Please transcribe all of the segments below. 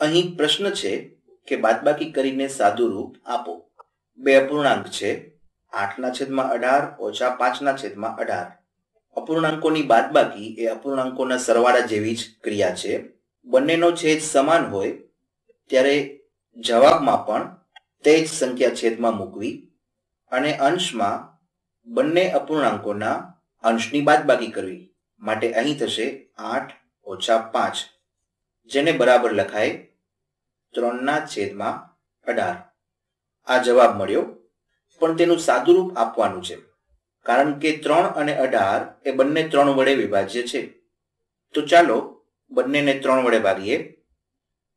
અહીં પ્રશ્ન છે કે બાદબાકી કરીને સાદું રૂપ આપો. બે અપૂર્ણાંક છે. આઠના છેદમાં અઢાર, ઓછા પાંચના છેદમાં અઢાર. અપૂર્ણાંકોની બાદબાકી એ અપૂર્ણાંકોના સરવાળા જેવી જ ક્રિયા છે. બંનેનો છેદ સમાન હોય ત્યારે જવાબમાં પણ તે જ સંખ્યા છેદમાં મૂકવી અને અંશમાં બંને અપૂર્ણાંકોના અંશની બાદબાકી કરવી. માટે અહીં થશે આઠ ઓછા પાંચ. જેને બરાબર લખાય ત્રણના છેદમાં અઢાર. આ જવાબ મળ્યો. પણ તેનું સાદુરૂપ આપવાનું છે. કારણ કે ત્રણ અને અઢાર એ બંને ત્રણ વડે વિભાજ્ય છે. તો ચાલો બંનેને ત્રણ વડે ભાગીએ.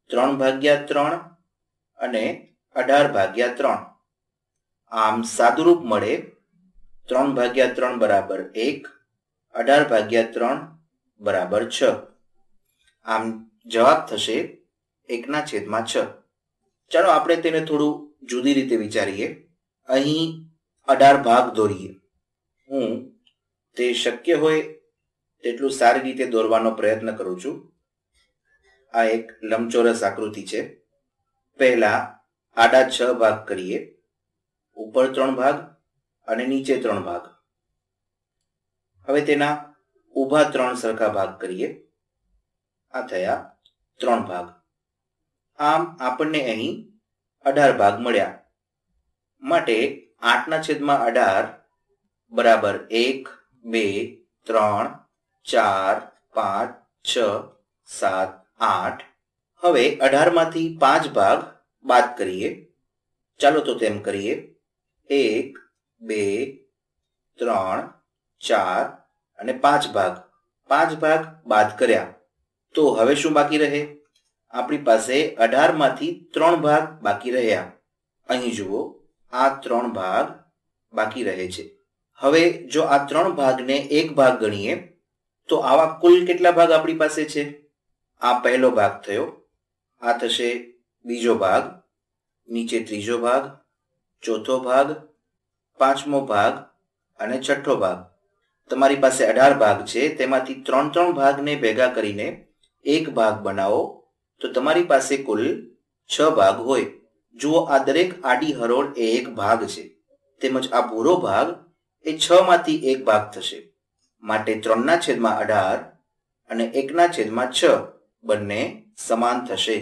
ત્રણ ભાગ્યા ત્રણ અને અઢાર ભાગ્યા ત્રણ. આમ સાદુરૂપ મળે ત્રણ ભાગ્યા ત્રણ બરાબર એક, અઢાર ભાગ્યા ત્રણ બરાબર છ. આમ જવાબ થશે એકના છેદમાં છ. ચાલો આપણે તેને થોડું જુદી રીતે વિચારીએ. અહીં અઢાર ભાગ દોરીએ. હું તે શક્ય હોય તેટલું સારી રીતે દોરવાનો પ્રયત્ન કરું છું. આ એક લંબચોરસ આકૃતિ છે. પહેલા આડા છ ભાગ કરીએ. ઉપર ત્રણ ભાગ અને નીચે ત્રણ ભાગ. હવે તેના ઊભા ત્રણ સરખા ભાગ કરીએ. આ થયા ત્રણ ભાગ. આમ આપણને અહીં અઢાર ભાગ મળ્યા. માટે આઠના છેદમાં અઢાર બરાબર એક, બે, ત્રણ, ચાર, પાંચ, છ, સાત, આઠ. હવે અઢારમાંથી પાંચ ભાગ બાદ કરીએ. ચાલો તો તેમ કરીએ. એક, બે, ત્રણ, ચાર અને પાંચ ભાગ. પાંચ ભાગ બાદ કર્યા. તો હવે શું બાકી રહે? આપણી પાસે અઢારમાંથી ત્રણ ભાગ બાકી રહ્યા. અહીં જુઓ, આ ત્રણ ભાગ બાકી રહે છે. હવે જો આ ત્રણ ભાગને એક ભાગ ગણીએ, તો આવા કુલ કેટલા ભાગ આપણી પાસે છે? આ પહેલો ભાગ થયો, આ થશે બીજો ભાગ, નીચે ત્રીજો ભાગ, ચોથો ભાગ, પાંચમો ભાગ અને છઠ્ઠો ભાગ. તમારી પાસે અઢાર ભાગ છે, તેમાંથી ત્રણ ત્રણ ભાગને ભેગા કરીને એક ભાગ બનાવો, તો તમારી પાસે કુલ છ ભાગ હોય. જુઓ, આ દરેક આડી હરોળ એ એક ભાગ છે. તેમજ આ ભૂરો ભાગ એ છ માંથી એક ભાગ થશે. માટે ત્રણના છેદમાં અઢાર અને એકના છેદમાં છ બંને સમાન થશે.